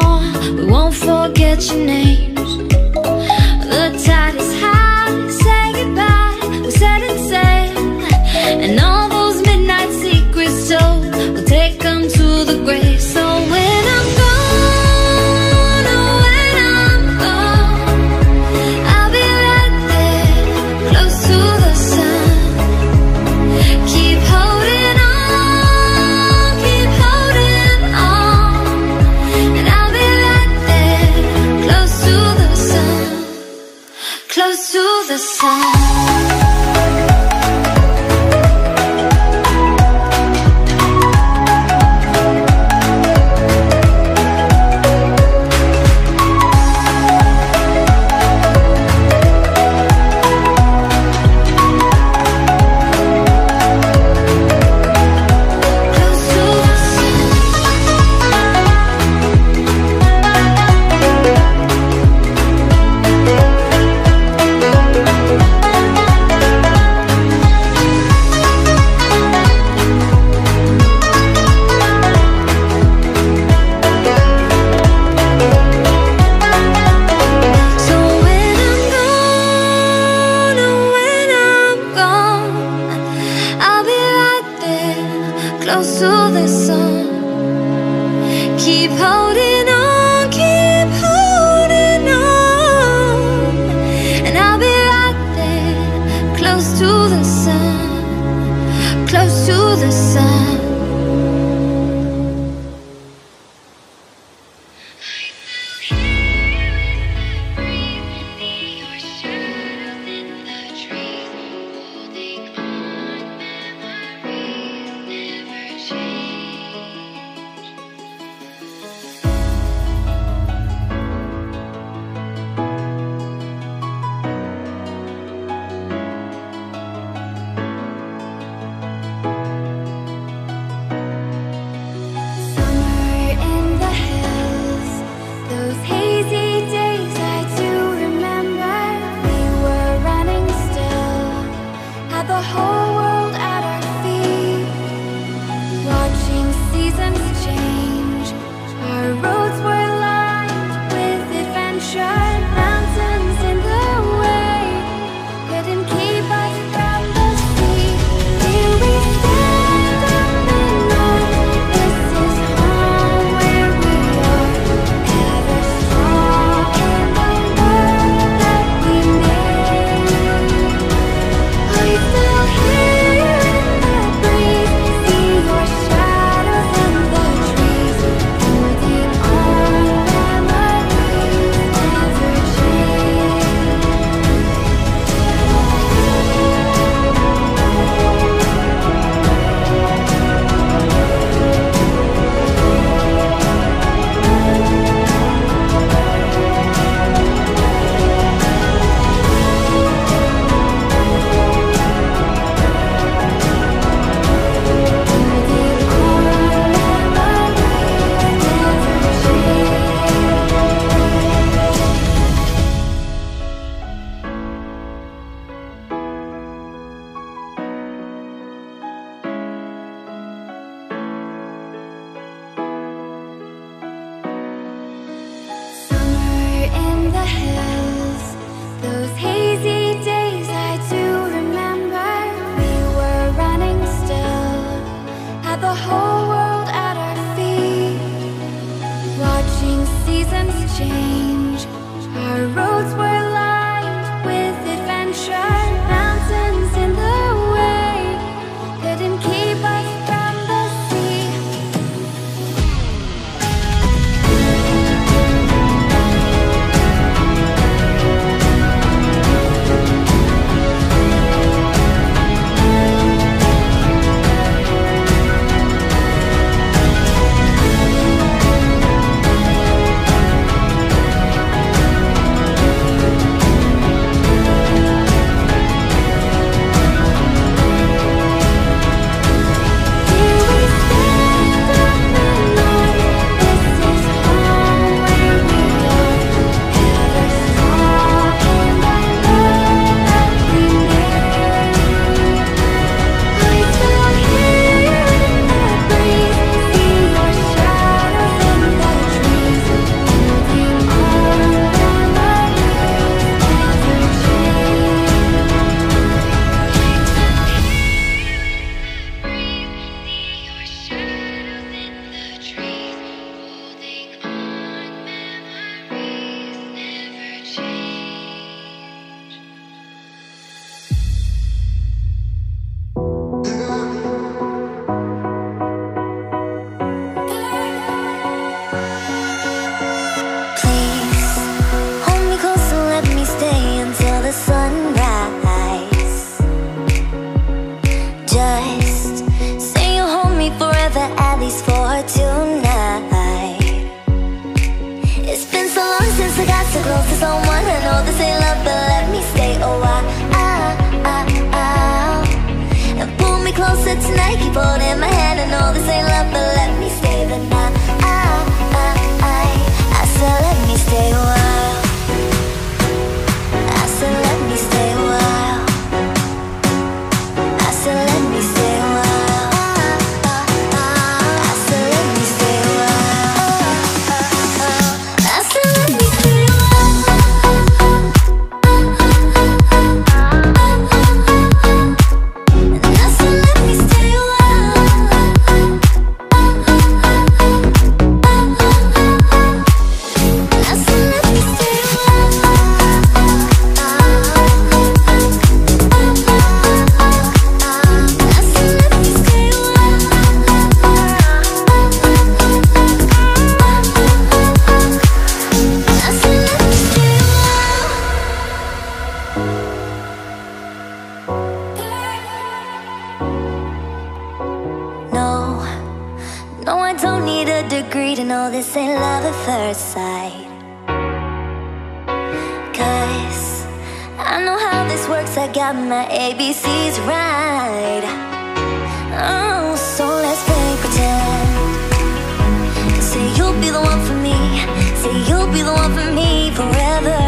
more We won't forget your names. The tide is close to the sun. Keep holding. people in my her side. Cause I know how this works, I got my ABCs right. Oh, so let's play pretend. Say you'll be the one for me, say you'll be the one for me forever.